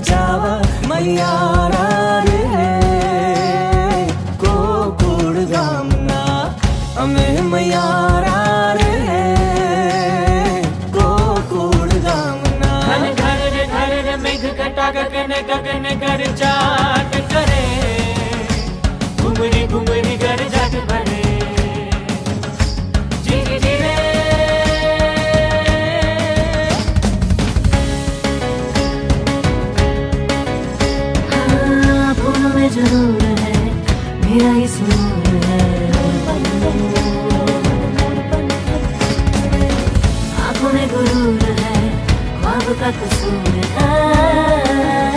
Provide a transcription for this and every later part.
जावा मैयारा रे को कोड़ गामना अमे मैयारा रे को कोड़ गगन गगन कर जुनून है मेरा ये सुनून है। आँखों में गुरूर है ख्वाब का कसूर है।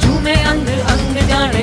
झूमे अंग अंग जाने